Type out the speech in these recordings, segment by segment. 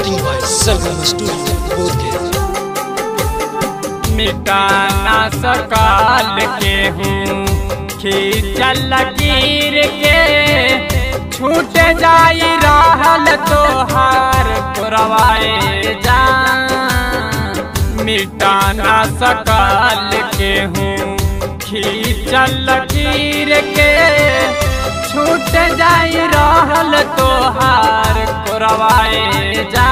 सरगम studio Bodhgaya मिटाना सकाल के हूँ। खींचल लकीर के, छूट जाई रहल तोहार पुरवाए जा मिटाना सकाल के हूँ। खींचल लकीर के, छूट जाई रहल तोहार पुरवाए जा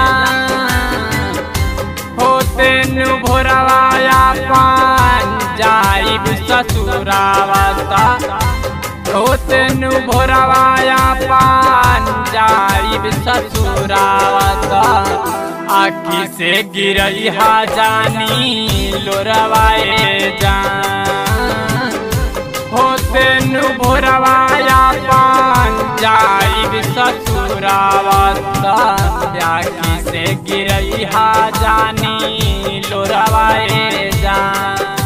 होते नु भोरवाया पान, जाइब ससुरावता। होते नु भोरवाया पान, जाइब ससुरावता। आखी से गिरई हा जानी, लोरवाए जान। होते नु भोरवाया पान जाइब से गिरई हा जानी लोरावा जान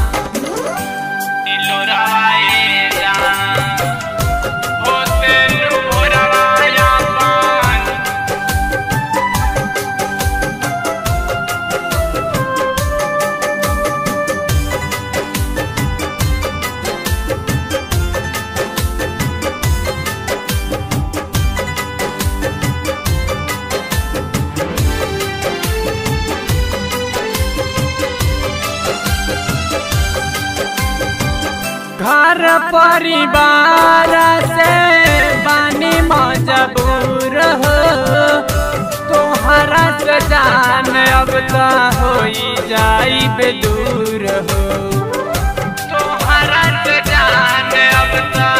घर परिवार से बानी मजबूर हो। तोहरा से जान अब तो हो जाए दूर हो। तोहरा से जान अब तो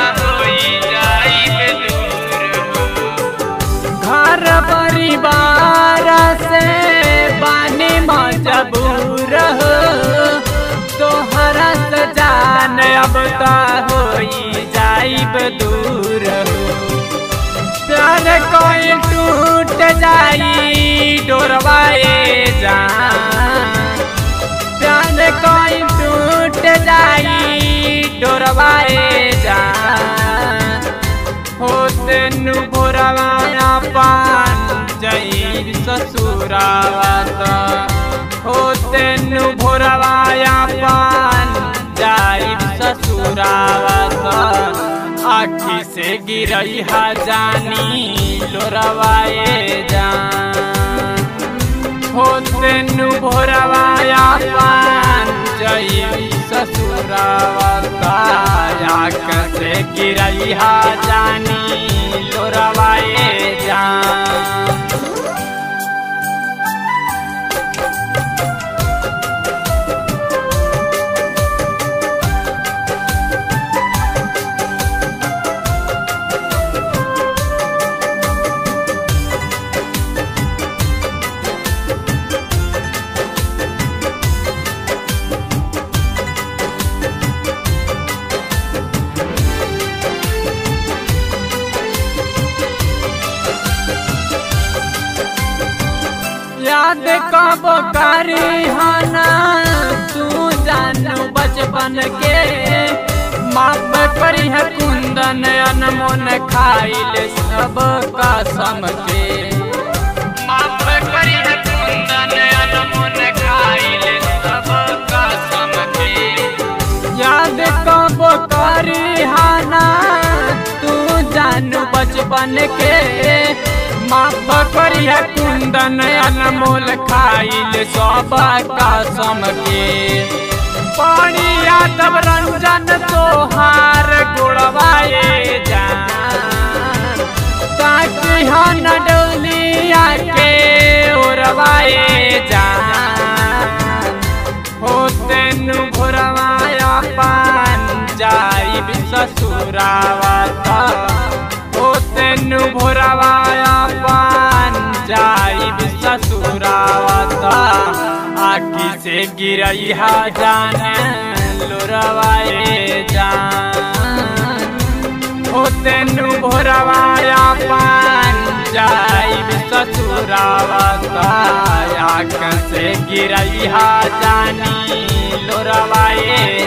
जाई डोरवाए जान कोई टूट जाई, डोरवाए जान। होते नु भोरवाया पान जई ससुरावता। होते नु भोरवाया पान जाई ससुरावता। आखी से गिरई हा जानी लोरवाए जान। होते नु भोरवाया पान जई ससुरावता आख से गिरई हा जानी याद कब करी हना? तू जानू बचपन के? माफ़ करी है कुंदन, अनमोन खाइल सब के। माफ़ करी कुंदन, अनमोन खाइल सब कसम के। याद कब करी हना? तू जानू बचपन के। माफ़ करिया कुंदन खाइल पानी यादव रंजन तोहार गुड़वाए ताकि हन डोलिया के उड़वाए जान। होते नु भोरवाया पान जाई ससुरावता आखी से गिरई हा जान लोरवाए जान। होते तेनु भोरवाया पान, जाई ससुरावा से गिरई हा जानी लोरवाए